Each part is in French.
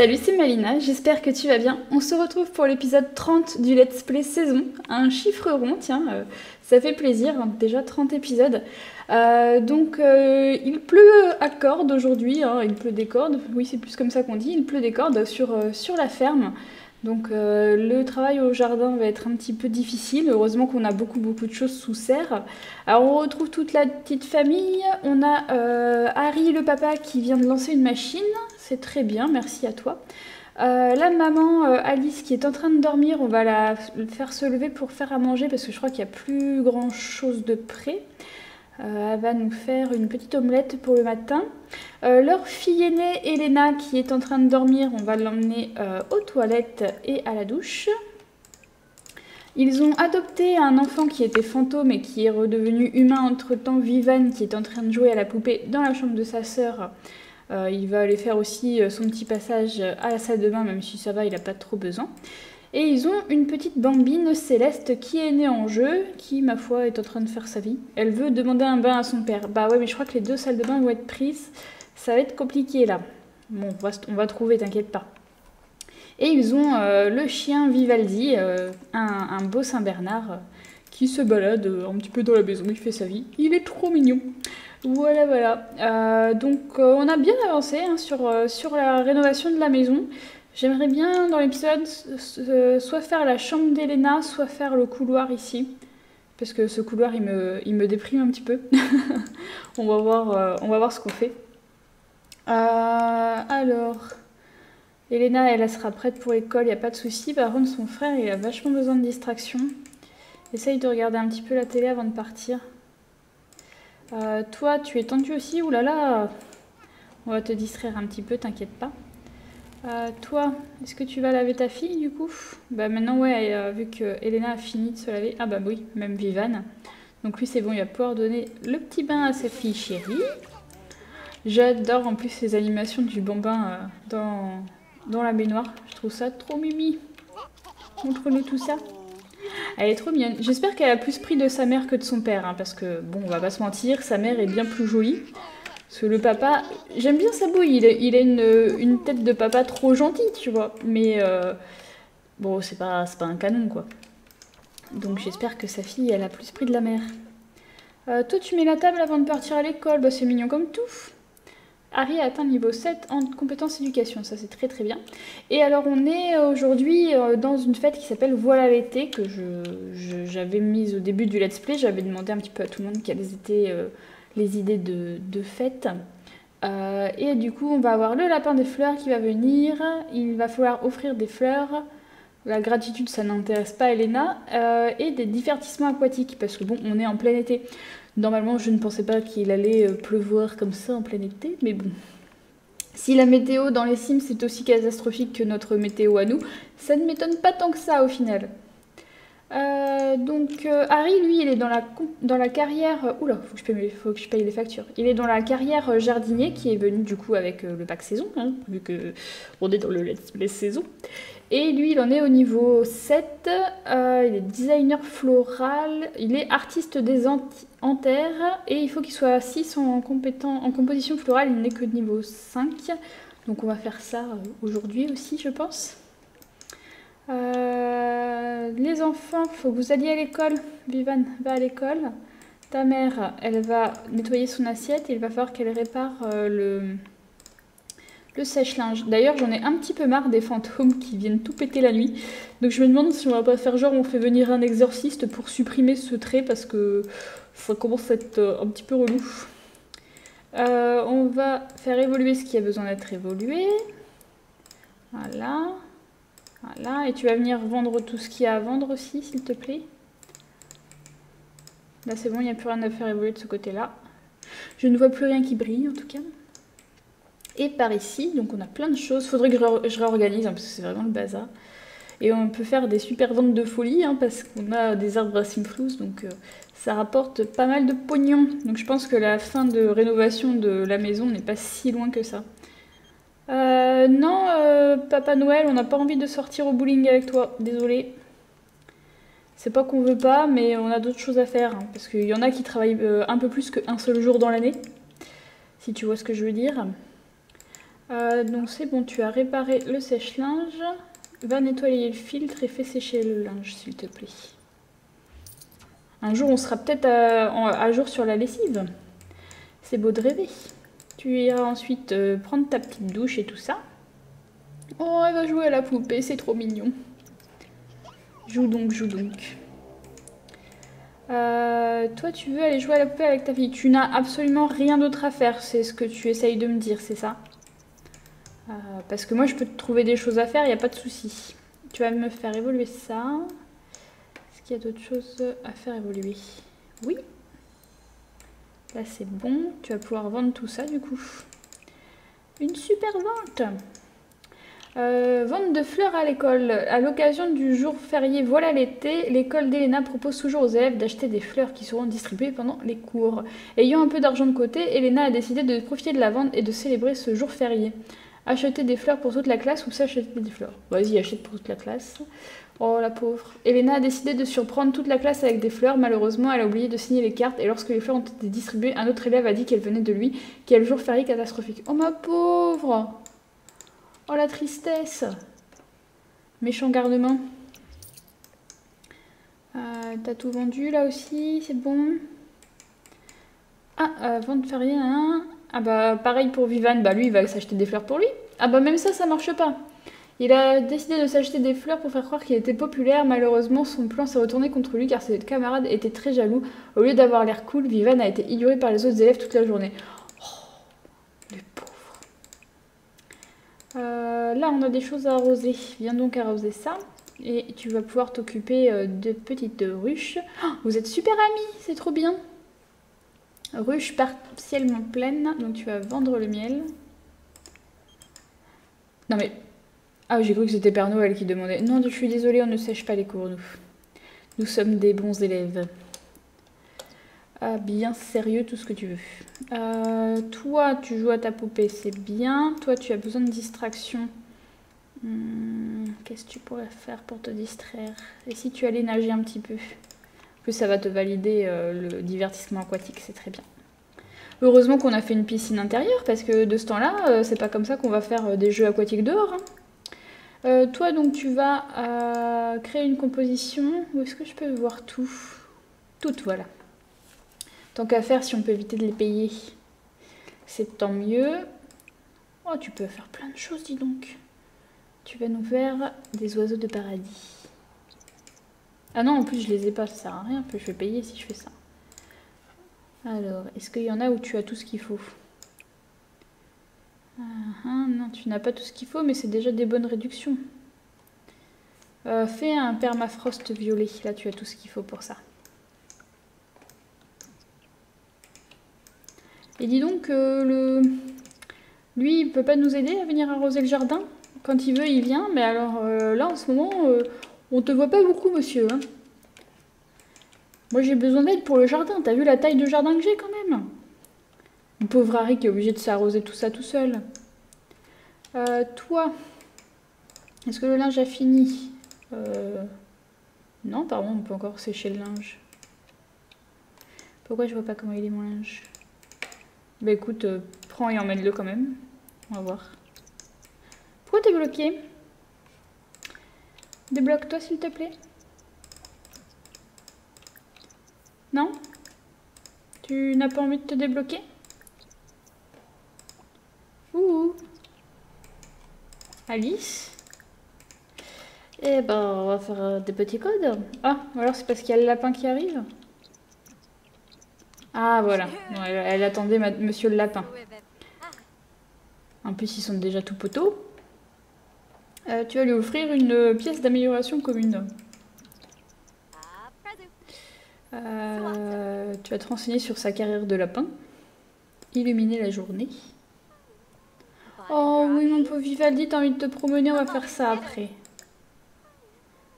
Salut, c'est Malina, j'espère que tu vas bien. On se retrouve pour l'épisode 30 du Let's Play saison. Un chiffre rond, tiens, euh, ça fait plaisir, déjà 30 épisodes. Euh, donc euh, il pleut à cordes aujourd'hui, hein, il pleut des cordes, oui c'est plus comme ça qu'on dit, il pleut des cordes sur la ferme. Donc le travail au jardin va être un petit peu difficile. Heureusement qu'on a beaucoup beaucoup de choses sous serre. Alors on retrouve toute la petite famille. On a Harry le papa qui vient de lancer une machine. C'est très bien, merci à toi. Euh, la maman euh, Alice qui est en train de dormir, on va la faire se lever pour faire à manger parce que je crois qu'il n'y a plus grand chose de près. Euh, elle va nous faire une petite omelette pour le matin. leur fille aînée, Elena, qui est en train de dormir, on va l'emmener aux toilettes et à la douche. Ils ont adopté un enfant qui était fantôme et qui est redevenu humain entre-temps, Vivan, qui est en train de jouer à la poupée dans la chambre de sa sœur. Euh, il va aller faire aussi euh, son petit passage à la salle de bain, même si ça va, il n'a pas trop besoin. Et ils ont une petite bambine céleste qui est née en jeu, qui, ma foi, est en train de faire sa vie. Elle veut demander un bain à son père. Bah ouais, mais je crois que les deux salles de bain vont être prises. Ça va être compliqué là. Bon, on va, trouver, t'inquiète pas. Et ils ont euh, le chien Vivaldi, un, beau Saint-Bernard, qui se balade un petit peu dans la maison, il fait sa vie. Il est trop mignon. Voilà, voilà. Euh, donc euh, on a bien avancé hein, sur, euh, sur la rénovation de la maison. J'aimerais bien dans l'épisode soit faire la chambre d'Elena, soit faire le couloir ici. Parce que ce couloir il me, il me déprime un petit peu. on, va voir, on va voir ce qu'on fait. alors, Elena elle, sera prête pour l'école, il n'y a pas de souci. Par contre son frère il a vachement besoin de distraction. Essaye de regarder un petit peu la télé avant de partir. Euh, toi, tu es tendu aussi? Là On va te distraire un petit peu, t'inquiète pas. Euh, toi, est-ce que tu vas laver ta fille du coup? Bah maintenant, ouais, euh, vu que Elena a fini de se laver. Ah bah oui, même Vivan. Donc lui, c'est bon, il va pouvoir donner le petit bain à sa fille chérie. J'adore en plus ces animations du bambin dans, dans la baignoire. Je trouve ça trop mimi. Montre-nous tout ça. Elle est trop mignonne. J'espère qu'elle a plus pris de sa mère que de son père, hein, parce que, bon, on va pas se mentir, sa mère est bien plus jolie. Parce que le papa, j'aime bien sa bouille, il, a une, tête de papa trop gentil, tu vois. Mais, euh, bon, c'est pas, un canon, quoi. Donc j'espère que sa fille, elle a plus pris de la mère. Euh, toi, tu mets la table avant de partir à l'école, bah c'est mignon comme tout. Harry a atteint le niveau 7 en compétences éducation, ça c'est très très bien. Et alors on est aujourd'hui euh, dans une fête qui s'appelle Voilà l'été, que j'avais mise au début du let's play, j'avais demandé un petit peu à tout le monde quelles étaient euh, les idées de, fête. Euh, et du coup on va avoir le lapin des fleurs qui va venir, il va falloir offrir des fleurs, la gratitude ça n'intéresse pas Elena, et des divertissements aquatiques, parce que bon on est en plein été. Normalement, je ne pensais pas qu'il allait euh, pleuvoir comme ça en plein été, mais bon. Si la météo dans les Sims est aussi catastrophique que notre météo à nous, ça ne m'étonne pas tant que ça au final. Euh, donc euh, Harry, lui, il est dans la, dans la carrière... Oula, faut que, je paye, les factures. Il est dans la carrière jardinier qui est venu du coup avec le pack saison, hein, vu que on est dans le let's play saison. Et lui, il en est au niveau 7. Euh, il est designer floral. Il est artiste des anthères. Et il faut qu'il soit 6 en, compétent, en composition florale. Il n'est que de niveau 5. Donc on va faire ça euh, aujourd'hui aussi, je pense. Euh, les enfants, faut que vous alliez à l'école. Vivan va à l'école. Ta mère, elle va nettoyer son assiette. Et il va falloir qu'elle répare le le sèche-linge. D'ailleurs, j'en ai un petit peu marre des fantômes qui viennent tout péter la nuit. Donc je me demande si on va pas faire genre on fait venir un exorciste pour supprimer ce trait parce que ça commence à être euh, un petit peu relou. Euh, on va faire évoluer ce qui a besoin d'être évolué. Voilà. Voilà. Et tu vas venir vendre tout ce qu'il y a à vendre aussi, s'il te plaît. Là, c'est bon, il n'y a plus rien à faire évoluer de ce côté-là. Je ne vois plus rien qui brille, en tout cas et par ici. Donc on a plein de choses. Faudrait que je, réorganise hein, parce que c'est vraiment le bazar. Et on peut faire des super ventes de folie hein, parce qu'on a des arbres à simflous. Donc euh, ça rapporte pas mal de pognon. Donc je pense que la fin de rénovation de la maison n'est pas si loin que ça. Euh, non, euh, Papa Noël, on n'a pas envie de sortir au bowling avec toi. Désolé. C'est pas qu'on veut pas, mais on a d'autres choses à faire. Hein, parce qu'il y en a qui travaillent un peu plus qu'un seul jour dans l'année. Si tu vois ce que je veux dire. Euh, donc c'est bon, tu as réparé le sèche-linge. Va nettoyer le filtre et fais sécher le linge, s'il te plaît. Un jour, on sera peut-être à, jour sur la lessive. C'est beau de rêver. Tu iras ensuite euh, prendre ta petite douche et tout ça. Oh, elle va jouer à la poupée, c'est trop mignon. Joue donc, joue donc. Euh, toi, tu veux aller jouer à la poupée avec ta fille. Tu n'as absolument rien d'autre à faire, c'est ce que tu essayes de me dire, c'est ça? Euh, Parce que moi, je peux te trouver des choses à faire, il n'y a pas de souci. Tu vas me faire évoluer ça. Est-ce qu'il y a d'autres choses à faire évoluer? Oui. Là, c'est bon. Tu vas pouvoir vendre tout ça, du coup. Une super vente euh, vente de fleurs à l'école. À l'occasion du jour férié Voilà l'été, l'école d'Elena propose toujours aux élèves d'acheter des fleurs qui seront distribuées pendant les cours. Ayant un peu d'argent de côté, Elena a décidé de profiter de la vente et de célébrer ce jour férié. Acheter des fleurs pour toute la classe ou s'acheter des fleurs? Vas-y, achète pour toute la classe. Oh la pauvre. Elena a décidé de surprendre toute la classe avec des fleurs. Malheureusement, elle a oublié de signer les cartes et lorsque les fleurs ont été distribuées, un autre élève a dit qu'elles venaient de lui. Quel jour férié catastrophique. Oh ma pauvre Oh la tristesse Méchant gardement. Euh, T'as tout vendu là aussi, c'est bon. Ah, euh, vente faire rien. Ah bah pareil pour Vivan, bah lui il va s'acheter des fleurs pour lui. Ah bah même ça, ça marche pas. Il a décidé de s'acheter des fleurs pour faire croire qu'il était populaire. Malheureusement, son plan s'est retourné contre lui car ses camarades étaient très jaloux. Au lieu d'avoir l'air cool, Vivan a été ignoré par les autres élèves toute la journée. Euh, là, on a des choses à arroser. Viens donc arroser ça. Et tu vas pouvoir t'occuper euh, de petites ruches. Oh, vous êtes super amis, c'est trop bien. Ruche partiellement pleine, donc tu vas vendre le miel. Non mais... Ah, j'ai cru que c'était Père Noël qui demandait. Non, je suis désolée, on ne sèche pas les cours, nous. Nous sommes des bons élèves. Ah, bien sérieux, tout ce que tu veux. Euh, toi, tu joues à ta poupée, c'est bien. Toi, tu as besoin de distraction. Hmm, qu'est-ce que tu pourrais faire pour te distraire? Et si tu allais nager un petit peu? Plus ça va te valider euh, le divertissement aquatique, c'est très bien. Heureusement qu'on a fait une piscine intérieure, parce que de ce temps-là, euh, c'est pas comme ça qu'on va faire des jeux aquatiques dehors. Hein. Toi, donc, tu vas créer une composition. Où est-ce que je peux voir tout? Tout, voilà. Tant qu'à faire, si on peut éviter de les payer, c'est tant mieux. Oh, tu peux faire plein de choses, dis donc. Tu vas nous faire des oiseaux de paradis. Ah non, en plus, je les ai pas, ça sert à rien. Je vais payer si je fais ça. Alors, est-ce qu'il y en a où tu as tout ce qu'il faut? Ah, ah, Non, tu n'as pas tout ce qu'il faut, mais c'est déjà des bonnes réductions. Euh, fais un permafrost violet. Là, tu as tout ce qu'il faut pour ça. Et dis donc, euh, le... lui, il peut pas nous aider à venir arroser le jardin? Quand il veut, il vient, mais alors euh, là, en ce moment, euh, on te voit pas beaucoup, monsieur. Hein. Moi, j'ai besoin d'aide pour le jardin. T'as vu la taille de jardin que j'ai, quand même? Le pauvre Harry qui est obligé de s'arroser tout ça tout seul. Toi, est-ce que le linge a fini Non, pardon, on peut encore sécher le linge. Pourquoi je vois pas comment il est mon linge? Bah écoute, euh, prends et emmène-le quand même. On va voir. Pourquoi t'es bloqué? Débloque-toi s'il te plaît. Non? Tu n'as pas envie de te débloquer? Ouh Alice Eh ben, on va faire euh, des petits codes. Ah, alors c'est parce qu'il y a le lapin qui arrive ah voilà, elle, attendait monsieur le lapin. En plus, ils sont déjà tout poteaux. Euh, tu vas lui offrir une pièce d'amélioration commune. Euh, tu vas te renseigner sur sa carrière de lapin. Illuminer la journée. Oh oui, mon pauvre Vivaldi, t'as envie de te promener, on va faire ça après.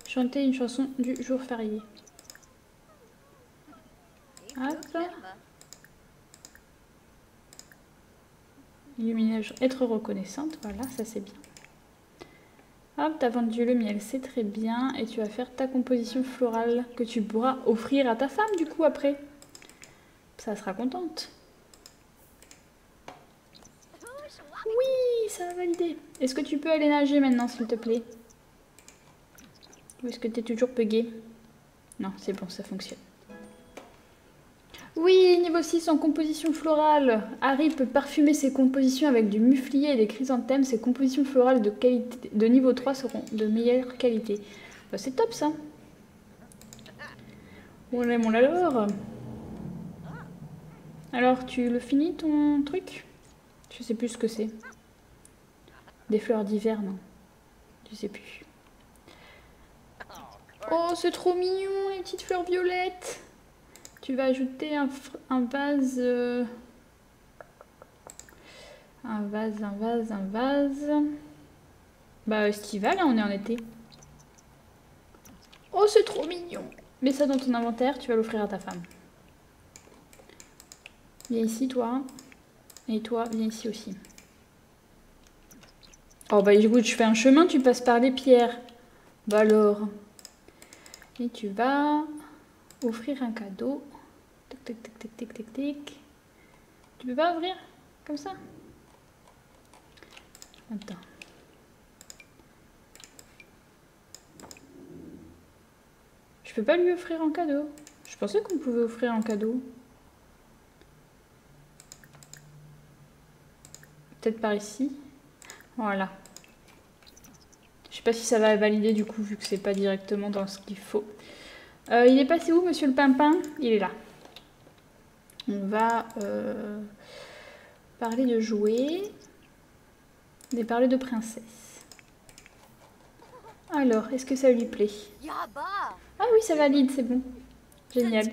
Chanter une chanson du jour férié. Hop. Illuminage, être reconnaissante, voilà, ça c'est bien. Hop, t'as vendu le miel, c'est très bien. Et tu vas faire ta composition florale que tu pourras offrir à ta femme du coup après. Ça sera contente. Oui, ça a validé. Est-ce que tu peux aller nager maintenant, s'il te plaît? Ou est-ce que tu es toujours bugué Non, c'est bon, ça fonctionne. Oui, niveau 6 en composition florale. Harry peut parfumer ses compositions avec du muflier et des chrysanthèmes. Ses compositions florales de, qualité, de niveau 3 seront de meilleure qualité. Bah, c'est top ça. On l'aime, on alors. Alors, tu le finis ton truc? Je sais plus ce que c'est. Des fleurs d'hiver, non Je sais plus. Oh, c'est trop mignon, les petites fleurs violettes tu vas ajouter un, vase. Euh, un vase, un vase, un vase. Bah, estival, là, on est en été. Oh, c'est trop mignon. Mets ça dans ton inventaire, tu vas l'offrir à ta femme. Viens ici, toi. Et toi, viens ici aussi. Oh, bah écoute, je fais un chemin, tu passes par les pierres. Bah alors. Et tu vas offrir un cadeau Tic, tic, tic, tic, tic, tic. Tu peux pas ouvrir comme ça? Attends. Je peux pas lui offrir un cadeau. Je pensais qu'on pouvait offrir un cadeau. Peut-être par ici. Voilà. Je sais pas si ça va valider du coup, vu que c'est pas directement dans ce qu'il faut. Euh, il est passé où, monsieur le pimpin? Il est là on va euh, parler de jouets et parler de princesse. Alors, est-ce que ça lui plaît? Ah oui, ça valide, c'est bon. Génial.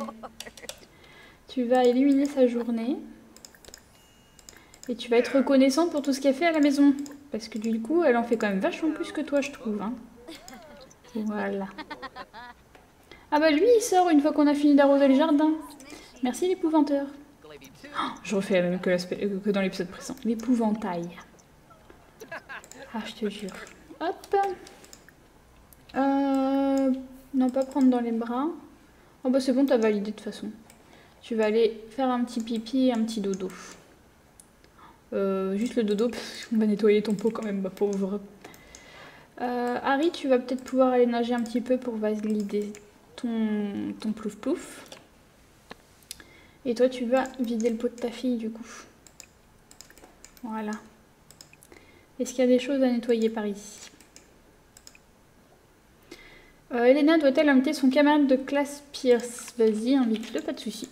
Tu vas éliminer sa journée. Et tu vas être reconnaissant pour tout ce qu'elle fait à la maison. Parce que du coup, elle en fait quand même vachement plus que toi, je trouve. Hein. Voilà. Ah bah lui, il sort une fois qu'on a fini d'arroser le jardin. Merci l'épouvanteur. Oh, je refais la même que, que dans l'épisode précédent. L'épouvantail. Ah, je te jure. Hop. Euh, non, pas prendre dans les bras. Oh bah c'est bon, t'as validé de toute façon. Tu vas aller faire un petit pipi et un petit dodo. Euh, juste le dodo, parce qu'on va nettoyer ton pot quand même, ma pauvre. Euh, Harry, tu vas peut-être pouvoir aller nager un petit peu pour valider ton, ton plouf plouf. Et toi, tu vas vider le pot de ta fille, du coup. Voilà. Est-ce qu'il y a des choses à nettoyer par ici? Euh, Elena doit-elle inviter son camarade de classe Pierce? Vas-y, invite-le, pas de souci.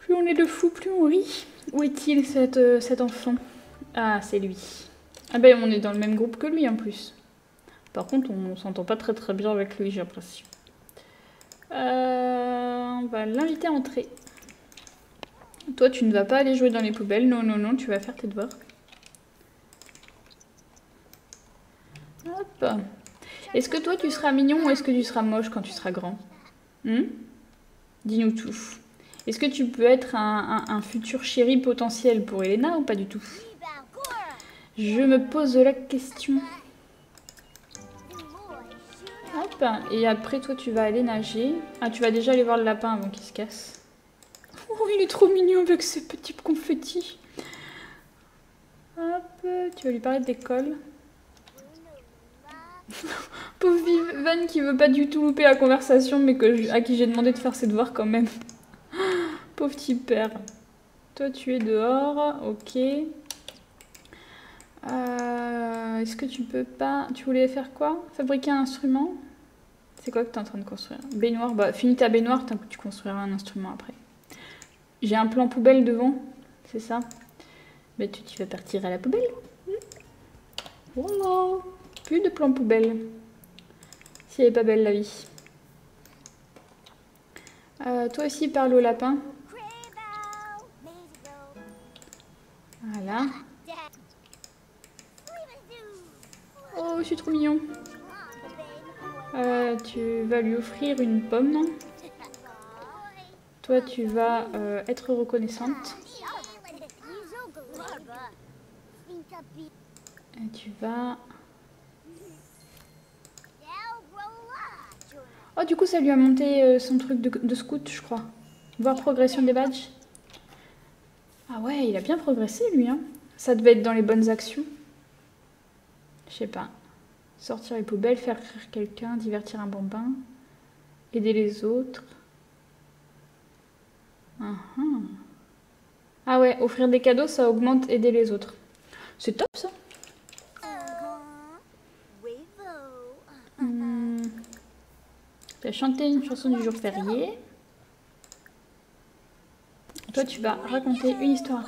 Plus on est de fou, plus on rit. Où est-il euh, cet enfant? Ah, c'est lui. Ah ben, on est dans le même groupe que lui en plus. Par contre, on s'entend pas très très bien avec lui, j'ai l'impression. Euh, on va l'inviter à entrer. Toi, tu ne vas pas aller jouer dans les poubelles. Non, non, non, tu vas faire tes devoirs. Hop. Est-ce que toi, tu seras mignon ou est-ce que tu seras moche quand tu seras grand? Hmm? Dis-nous tout. Est-ce que tu peux être un, futur chéri potentiel pour Elena ou pas du tout? Je me pose la question. Hop, et après toi tu vas aller nager. Ah, tu vas déjà aller voir le lapin avant qu'il se casse. Oh, il est trop mignon avec ses petits confettis. Hop, tu vas lui parler d'école. Pauvre Van qui veut pas du tout louper la conversation, mais à qui j'ai demandé de faire ses devoirs quand même. Pauvre petit père. Toi, tu es dehors, ok. Euh, est-ce que tu peux pas... Tu voulais faire quoi? Fabriquer un instrument? C'est quoi que tu es en train de construire? Baignoire, bah finis ta baignoire, tu construiras un instrument après. J'ai un plan poubelle devant, c'est ça? Bah tu, tu, vas partir à la poubelle. Voilà, plus de plan poubelle. Si elle est pas belle la vie. Euh, toi aussi parle au lapin. Voilà. Oh, je suis trop mignon. Euh, tu vas lui offrir une pomme. Toi, tu vas euh, être reconnaissante. Et tu vas... Oh, du coup, ça lui a monté euh, son truc de, de, scout, je crois. Voir progression des badges. Ah ouais, il a bien progressé, lui. Hein. Ça devait être dans les bonnes actions. Je sais pas. Sortir les poubelles, faire rire quelqu'un, divertir un bambin, aider les autres. Ah, ah. ah ouais, offrir des cadeaux, ça augmente aider les autres. C'est top ça. Hmm. Tu as chanté une chanson du jour férié. Toi, tu vas raconter une histoire.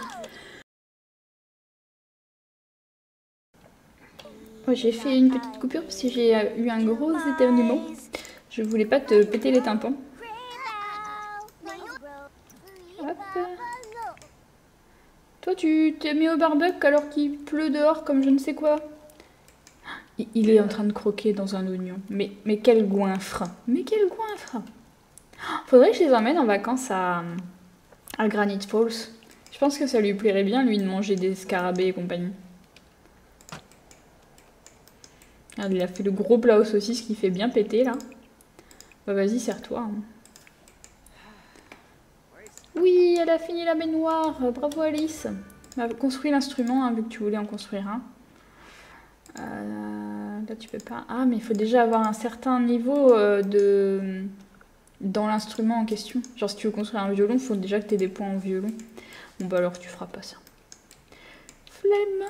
J'ai fait une petite coupure parce que j'ai eu un gros éternuement. Je voulais pas te péter les tympans. Hop. Toi, tu t'es mis au barbecue alors qu'il pleut dehors comme je ne sais quoi. Il est en train de croquer dans un oignon. Mais, mais quel goinfre Mais quel goinfre Faudrait que je les emmène en vacances à, à Granite Falls. Je pense que ça lui plairait bien, lui, de manger des scarabées et compagnie. il a fait le gros plat aux saucisses qui fait bien péter, là. Bah vas-y, serre-toi. Hein. Oui, elle a fini la baignoire. Bravo Alice. Elle a construit l'instrument, hein, vu que tu voulais en construire un. Euh, là, tu peux pas. Ah, mais il faut déjà avoir un certain niveau euh, de dans l'instrument en question. Genre, si tu veux construire un violon, faut déjà que tu aies des points en violon. Bon, bah alors, tu feras pas ça. Flemme.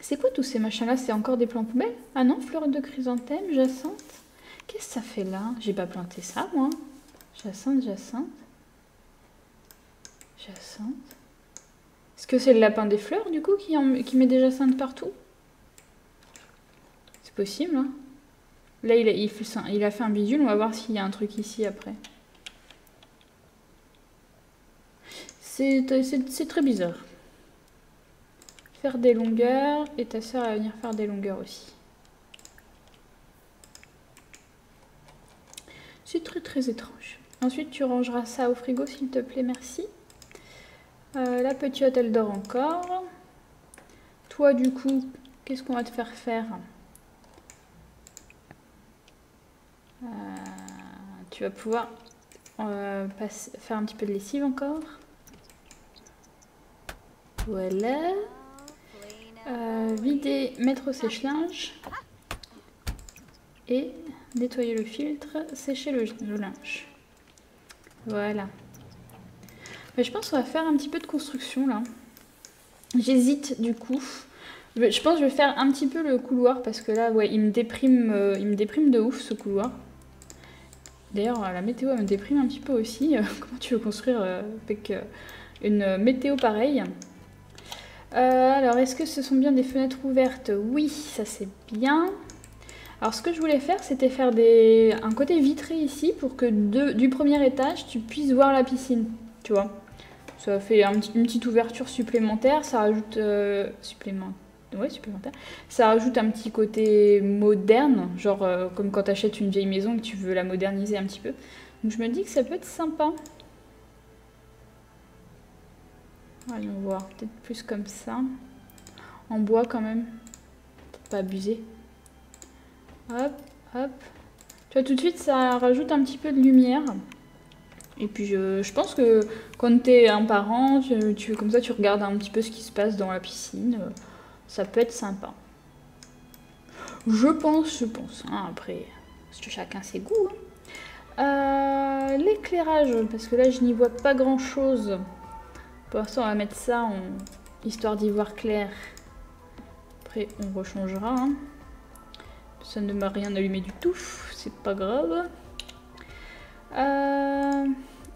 C'est quoi tous ces machins-là? C'est encore des plants poubelles? Ah non, fleurs de chrysanthème, jacinthe. Qu'est-ce que ça fait là? J'ai pas planté ça, moi. Jacinthe, jacinthe. Jacinthe. Est-ce que c'est le lapin des fleurs, du coup, qui, qui met des jacinthes partout? C'est possible, hein Là, il a, fait un bidule. On va voir s'il y a un truc ici après. C'est très bizarre. Faire des longueurs. Et ta soeur va venir faire des longueurs aussi. C'est très très étrange. Ensuite, tu rangeras ça au frigo, s'il te plaît, merci. Euh, la petite, elle dort encore. Toi, du coup, qu'est-ce qu'on va te faire faire? Tu vas pouvoir euh, faire un petit peu de lessive encore. Voilà. Euh, vider, mettre au sèche-linge. Et nettoyer le filtre, sécher le, linge. Voilà. Mais je pense qu'on va faire un petit peu de construction là. J'hésite du coup. Je pense que je vais faire un petit peu le couloir parce que là, ouais, il me déprime, il me déprime de ouf ce couloir. D'ailleurs, la météo me déprime un petit peu aussi. Comment tu veux construire euh, avec euh, une météo pareille? Euh, Alors, est-ce que ce sont bien des fenêtres ouvertes? Oui, ça c'est bien. Alors, ce que je voulais faire, c'était faire un côté vitré ici pour que du premier étage, tu puisses voir la piscine. Tu vois Ça fait une petite ouverture supplémentaire. Ça rajoute... supplémentaire Ouais, supplémentaire. Ça rajoute un petit côté moderne, genre euh, comme quand tu achètes une vieille maison et que tu veux la moderniser un petit peu. Donc je me dis que ça peut être sympa. Voyons voir, peut-être plus comme ça. En bois quand même. Peut-être pas abuser. Hop, hop. Tu vois, tout de suite, ça rajoute un petit peu de lumière. Et puis je, je pense que quand tu es un parent, tu, tu, comme ça, tu regardes un petit peu ce qui se passe dans la piscine. Ça peut être sympa. Je pense, je pense. Hein, après, parce que chacun ses goûts. Hein. Euh, l'éclairage, parce que là je n'y vois pas grand chose. Pour l'instant, on va mettre ça en histoire d'y voir clair. Après, on rechangera. Hein. Ça ne m'a rien allumé du tout, c'est pas grave. Euh...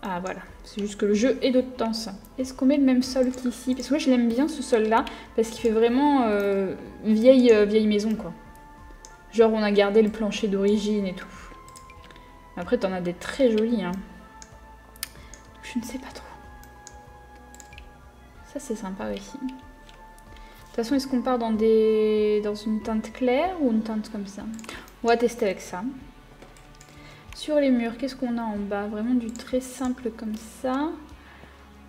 Ah voilà, c'est juste que le jeu est d'autre temps. Est-ce qu'on met le même sol qu'ici? Parce que moi je l'aime bien ce sol là, parce qu'il fait vraiment euh, vieille, euh, vieille maison quoi. Genre on a gardé le plancher d'origine et tout. Après t'en as des très jolis hein. Je ne sais pas trop. Ça c'est sympa aussi. De toute façon est-ce qu'on part dans, des... dans une teinte claire ou une teinte comme ça? On va tester avec ça. Sur les murs, qu'est-ce qu'on a en bas? Vraiment du très simple comme ça.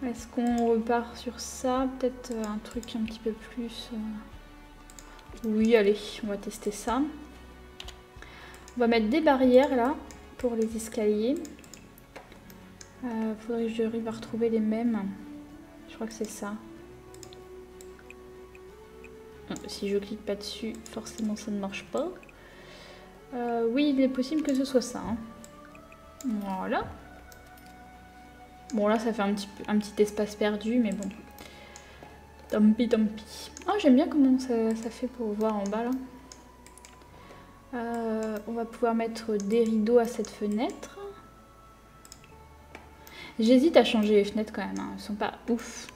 Est-ce qu'on repart sur ça? Peut-être euh, un truc un petit peu plus... Euh, oui, allez, on va tester ça. On va mettre des barrières là, pour les escaliers. Euh, faudrait que j'arrive à retrouver les mêmes. Je crois que c'est ça. si je clique pas dessus, forcément ça ne marche pas. Euh, oui, il est possible que ce soit ça. Hein. Voilà. Bon, là, ça fait un petit, espace perdu, mais bon. Tant pis, tant pis. Oh, j'aime bien comment ça, fait pour voir en bas, là. Euh, on va pouvoir mettre des rideaux à cette fenêtre. J'hésite à changer les fenêtres quand même, hein. elles sont pas ouf,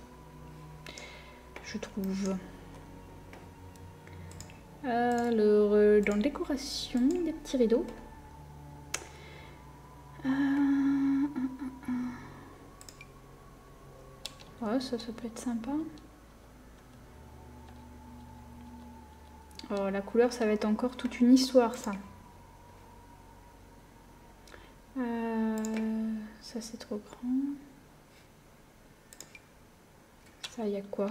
je trouve. Alors, euh, dans décoration, des petits rideaux. Euh, ouais, ça, ça peut être sympa. Oh, la couleur, ça va être encore toute une histoire, ça. Euh, ça, c'est trop grand. Ça, il y a quoi?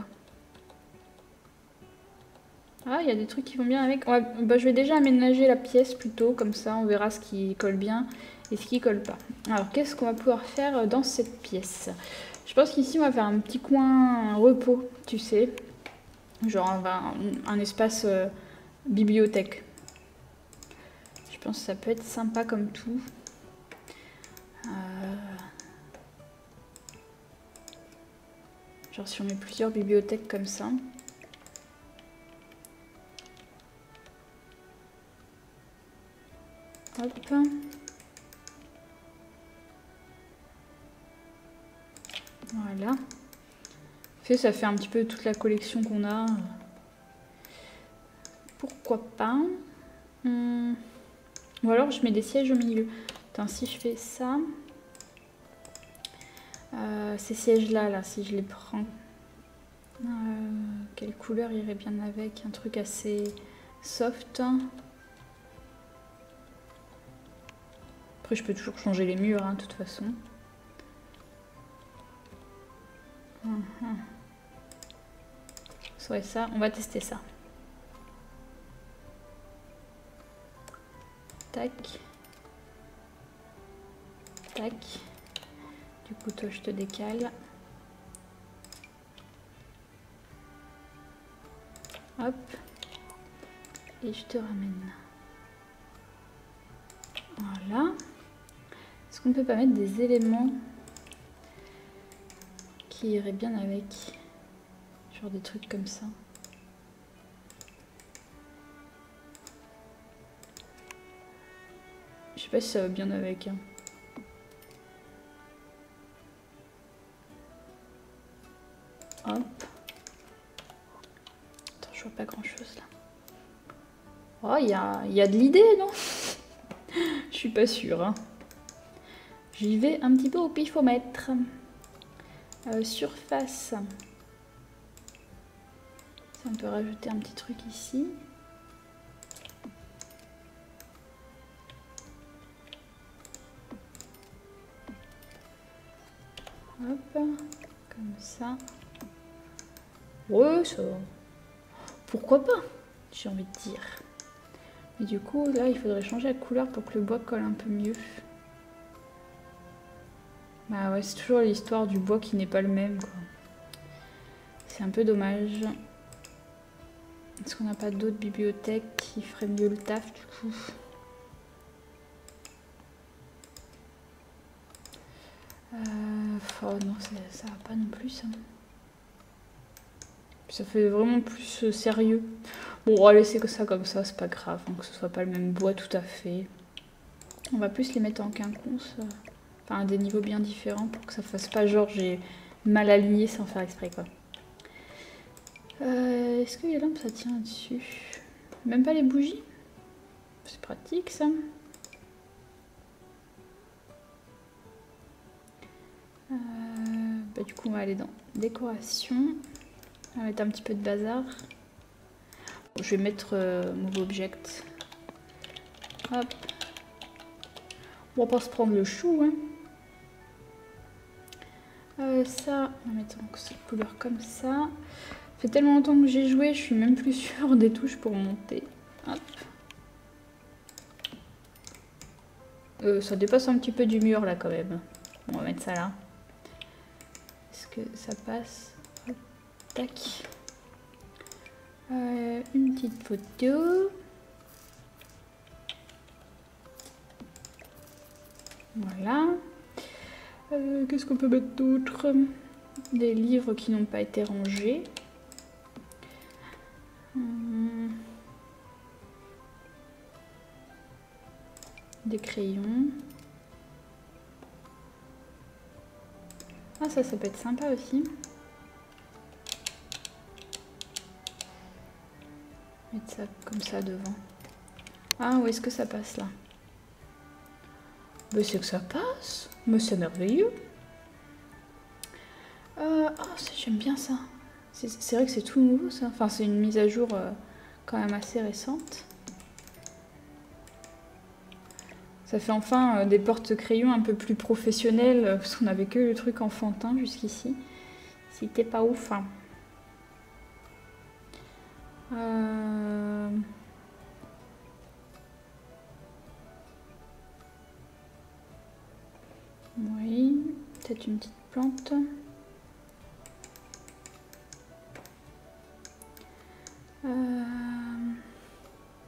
Ah, il y a des trucs qui vont bien avec. bah, je vais déjà aménager la pièce plutôt, comme ça, on verra ce qui colle bien et ce qui colle pas. Alors, qu'est-ce qu'on va pouvoir faire dans cette pièce? Je pense qu'ici, on va faire un petit coin repos, tu sais. Genre un, un espace euh, bibliothèque. Je pense que ça peut être sympa comme tout. Euh, genre si on met plusieurs bibliothèques comme ça. Hop. Voilà. Ça fait un petit peu toute la collection qu'on a. Pourquoi pas hum. Ou alors je mets des sièges au milieu. Attends, si je fais ça, euh, ces sièges-là, là, si je les prends, euh, quelle couleur irait bien avec Un truc assez soft. Après, je peux toujours changer les murs, hein, de toute façon. Uh ça, on va tester ça. Tac. Tac. Du coup, toi, je te décale. Hop. Et je te ramène. Voilà. Est-ce qu'on peut pas mettre des éléments qui iraient bien avec Genre des trucs comme ça. Je sais pas si ça va bien avec. Hein. Hop. Attends, je vois pas grand chose là. Oh, il y a, y a, de l'idée, non? Je suis pas sûre. Hein. J'y vais un petit peu au pifomètre. Euh, surface. on peut rajouter un petit truc ici. Hop, comme ça. Ouais, ça... Pourquoi pas J'ai envie de dire. Mais du coup, là, il faudrait changer la couleur pour que le bois colle un peu mieux. Bah ouais, c'est toujours l'histoire du bois qui n'est pas le même, quoi. C'est un peu dommage. Est-ce qu'on n'a pas d'autres bibliothèques qui feraient mieux le taf, du coup? Euh... Oh non, ça va pas non plus, ça ça fait vraiment plus euh, sérieux. Bon, on va laisser ça comme ça, c'est pas grave, hein, que ce soit pas le même bois tout à fait. On va plus les mettre en quinconce, euh, enfin des niveaux bien différents pour que ça fasse pas genre j'ai mal aligné sans faire exprès quoi. Euh, est-ce que les lampes ça tient dessus? Même pas les bougies? C'est pratique ça. bah, du coup on va aller dans décoration. On va mettre un petit peu de bazar. Je vais mettre euh, Move Object. Hop. On va pas se prendre le chou. Hein. Euh, ça, va mettre cette couleur comme ça. Ça fait tellement longtemps que j'ai joué, je suis même plus sûre des touches pour monter. Hop. Euh, ça dépasse un petit peu du mur là quand même. On va mettre ça là. Est-ce que ça passe? Tac. Euh, une petite photo. Voilà. Euh, qu'est-ce qu'on peut mettre d'autre? Des livres qui n'ont pas été rangés. Hum. Des crayons. Ah ça, ça peut être sympa aussi. Mettre ça comme ça devant. Ah, où est-ce que ça passe là? Mais c'est que ça passe. Mais c'est merveilleux. Euh, oh, j'aime bien ça. C'est vrai que c'est tout nouveau ça. Enfin, c'est une mise à jour euh, quand même assez récente. Ça fait enfin euh, des porte-crayons un peu plus professionnels, euh, parce qu'on avait que le truc enfantin jusqu'ici. C'était pas ouf. Hein. Peut-être une petite plante.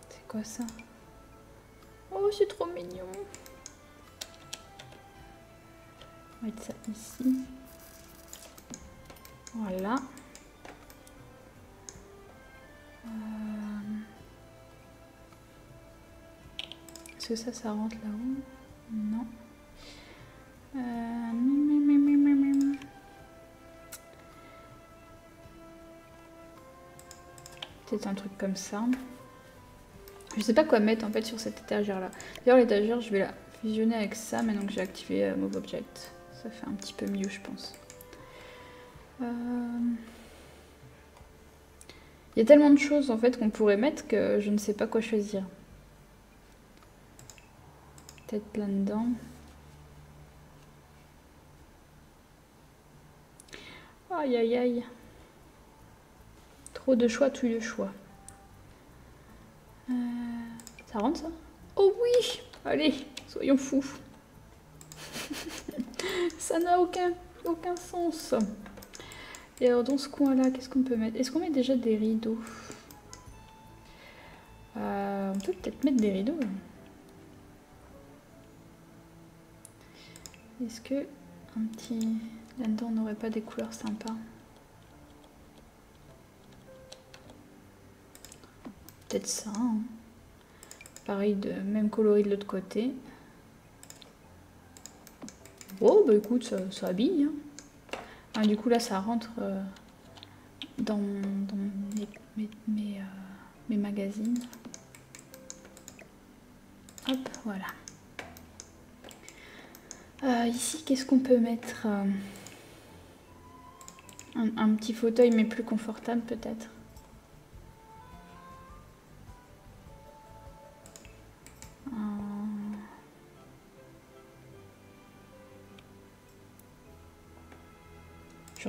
C'est quoi ça? Oh, c'est trop mignon. On va mettre ça ici. Voilà. Euh, est-ce que ça, ça rentre là-haut? Non. Euh, Un truc comme ça. Je sais pas quoi mettre en fait sur cette étagère là. D'ailleurs l'étagère je vais la fusionner avec ça maintenant que j'ai activé euh, Move Object. Ça fait un petit peu mieux je pense. Euh, il y a tellement de choses en fait qu'on pourrait mettre que je ne sais pas quoi choisir. Peut-être plein dedans. Aïe aïe aïe. Trop de choix, tout de choix. Euh, ça rentre ça? Oh oui Allez, soyons fous. ça n'a aucun, aucun sens. Et alors dans ce coin-là, qu'est-ce qu'on peut mettre? Est-ce qu'on met déjà des rideaux? Euh, On peut peut-être mettre des rideaux. Est-ce que un petit... Là-dedans, on n'aurait pas des couleurs sympas? Peut-être ça. Hein. Pareil, de même coloris de l'autre côté. Oh, bah écoute, ça, habille. Hein. Ah, du coup, là, ça rentre euh, dans, euh, mes, magazines. Hop, voilà. Euh, ici, qu'est-ce qu'on peut mettre un petit fauteuil, mais plus confortable peut-être?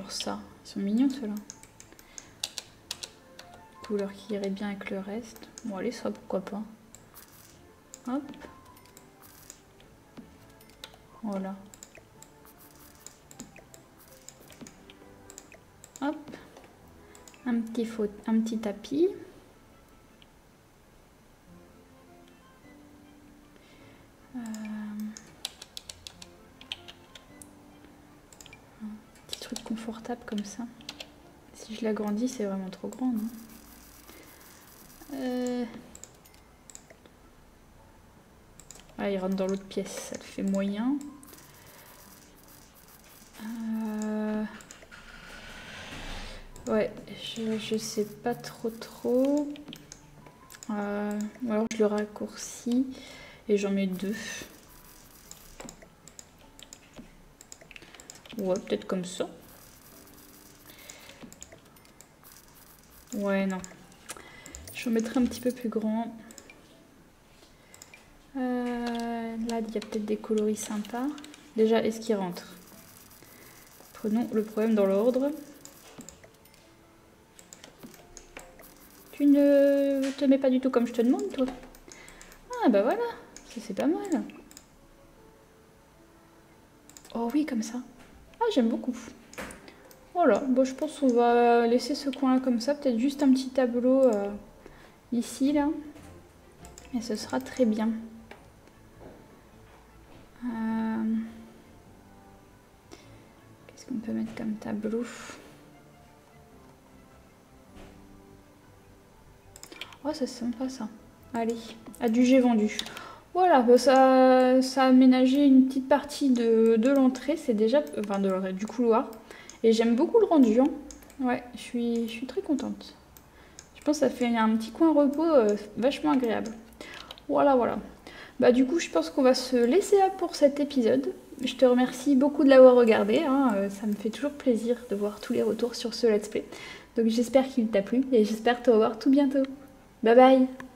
Ça. Ils sont mignons ceux-là. Couleur qui irait bien avec le reste. Bon allez, ça pourquoi pas. Hop. Voilà. Hop. Un petit, un petit tapis. Comme ça. Si je l'agrandis, c'est vraiment trop grand, euh. Ah, il rentre dans l'autre pièce, ça le fait moyen. Euh. Ouais, je, je, sais pas trop trop. Euh... alors je le raccourcis et j'en mets deux. Ouais, peut-être comme ça. Ouais, non. Je mettrai un petit peu plus grand. Euh, là, il y a peut-être des coloris sympas. Déjà, est-ce qu'il rentre? Prenons le problème dans l'ordre. Tu ne te mets pas du tout comme je te demande, toi Ah, bah voilà. Ça, c'est pas mal. Oh oui, comme ça. Ah, j'aime beaucoup. Voilà, bon, je pense qu'on va laisser ce coin-là comme ça. Peut-être juste un petit tableau euh, ici, là. Et ce sera très bien. Euh, qu'est-ce qu'on peut mettre comme tableau? Oh, ça c'est sympa ça. Allez, à du j'ai vendu. Voilà, bah, ça, ça a aménagé une petite partie de, l'entrée, c'est déjà, enfin de, du couloir. J'aime beaucoup le rendu. Hein. Ouais, je suis, je suis très contente. Je pense que ça fait un petit coin repos euh, vachement agréable. Voilà, voilà. Bah du coup, je pense qu'on va se laisser là pour cet épisode. Je te remercie beaucoup de l'avoir regardé. Hein. Euh, ça me fait toujours plaisir de voir tous les retours sur ce let's play. Donc j'espère qu'il t'a plu et j'espère te revoir tout bientôt. Bye bye